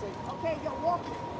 Okay, you're out.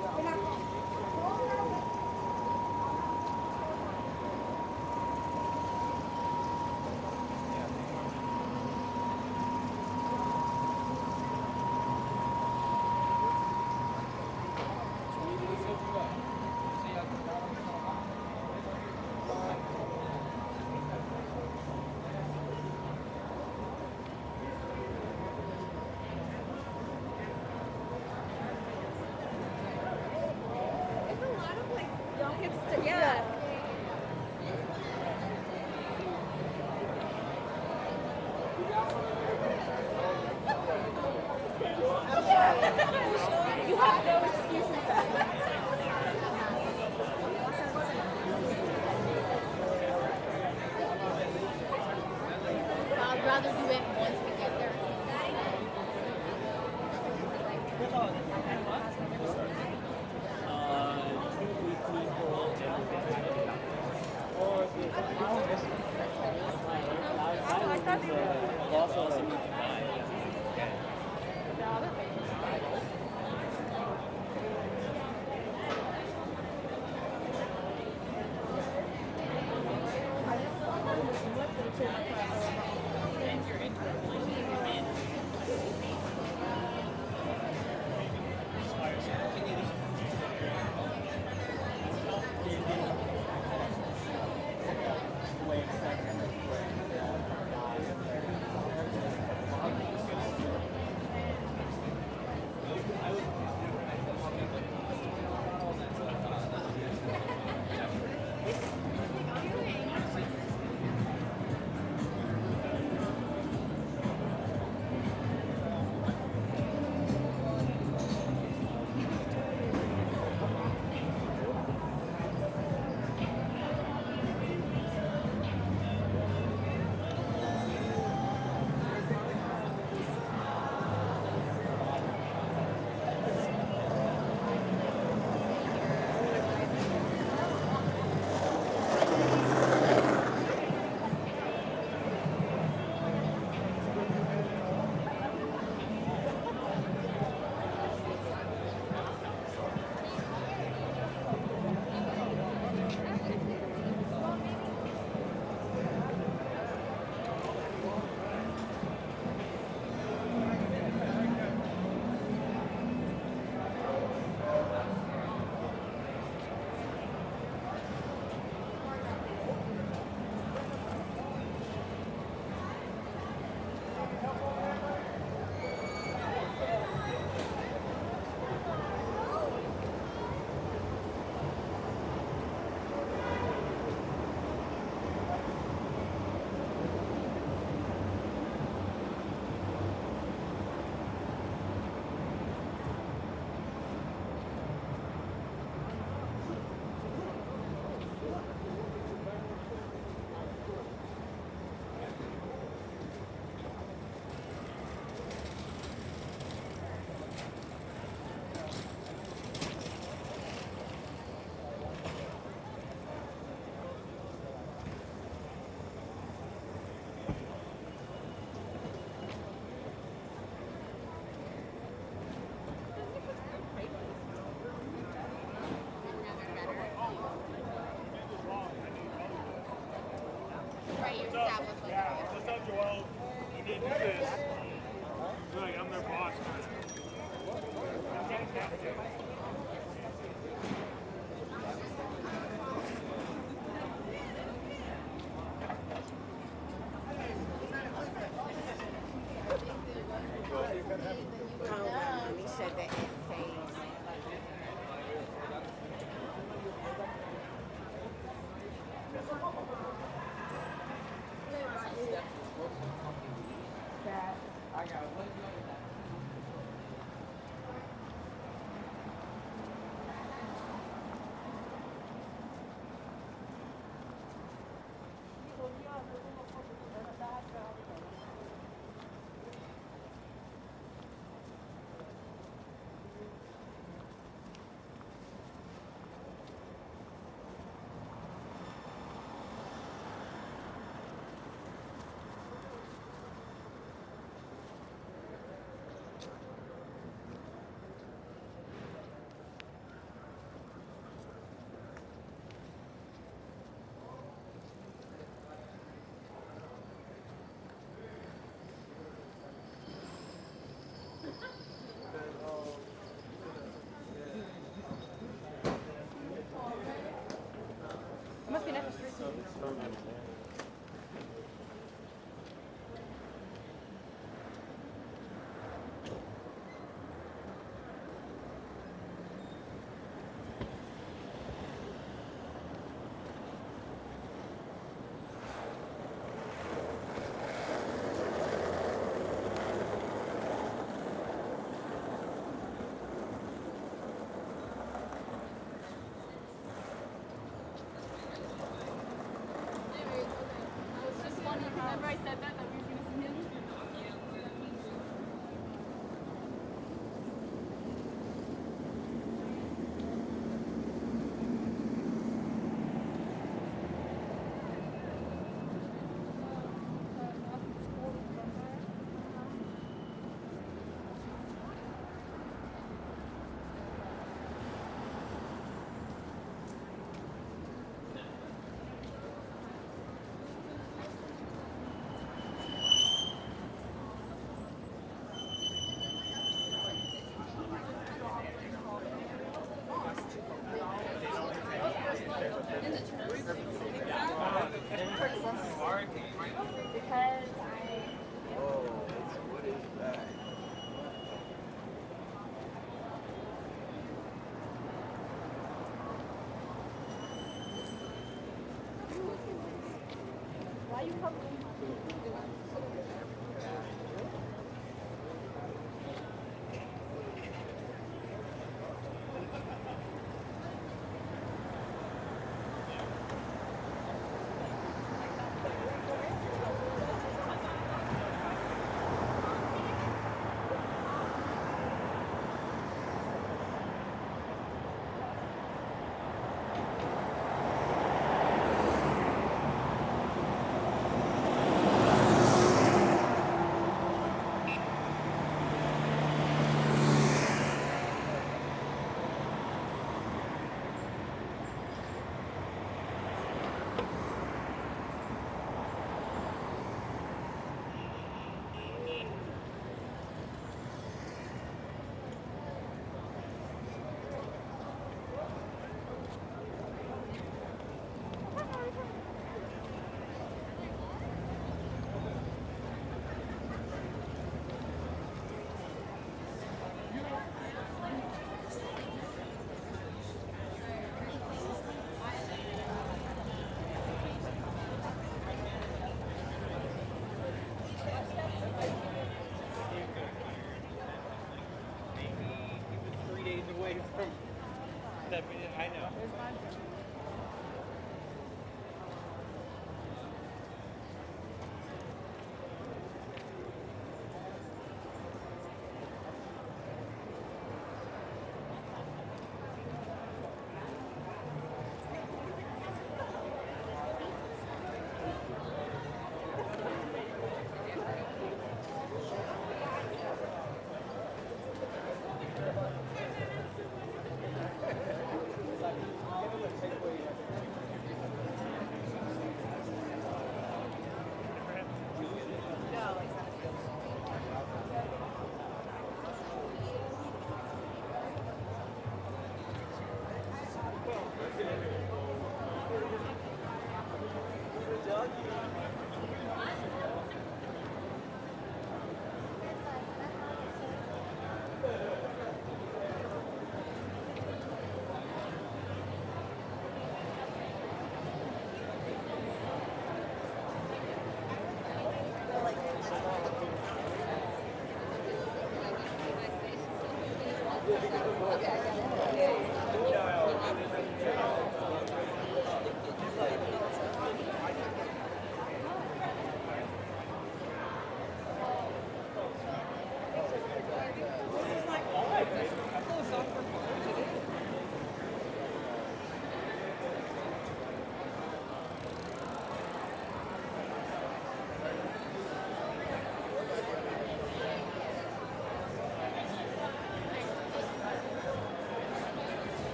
it's permanent.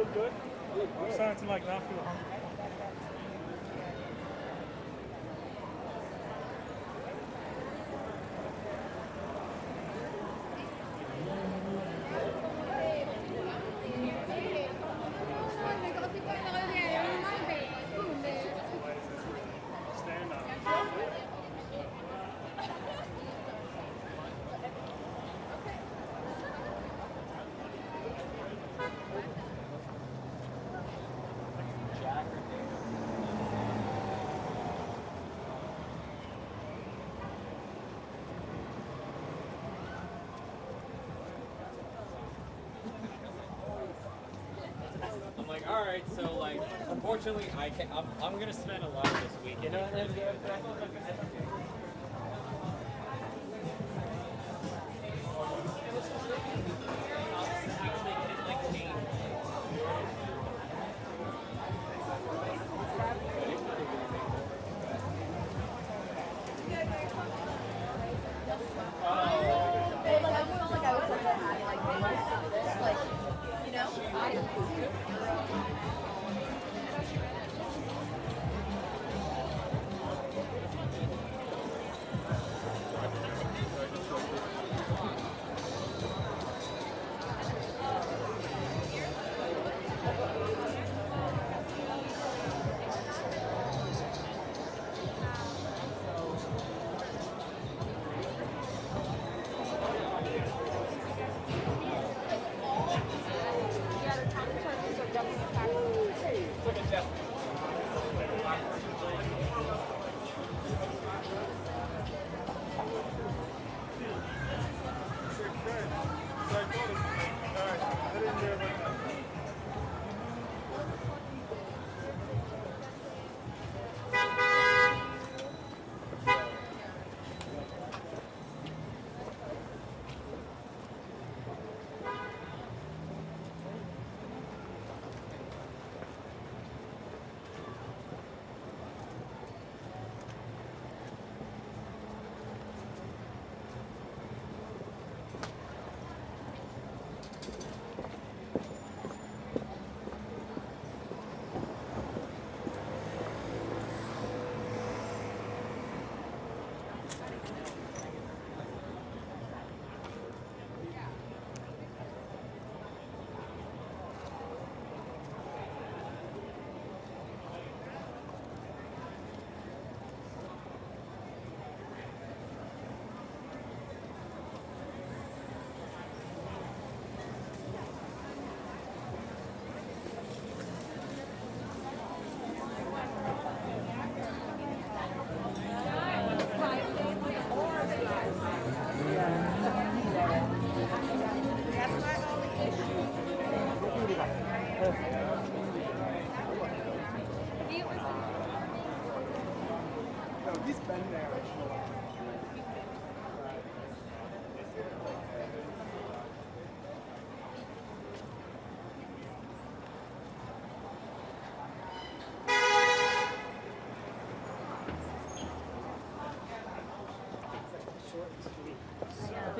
Little good. I'm starting to like not unfortunately, I can. I'm, I'm gonna spend a lot of this week.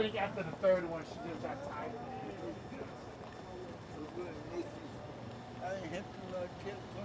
Think after the third one, she just got tired. I didn't have to uh, get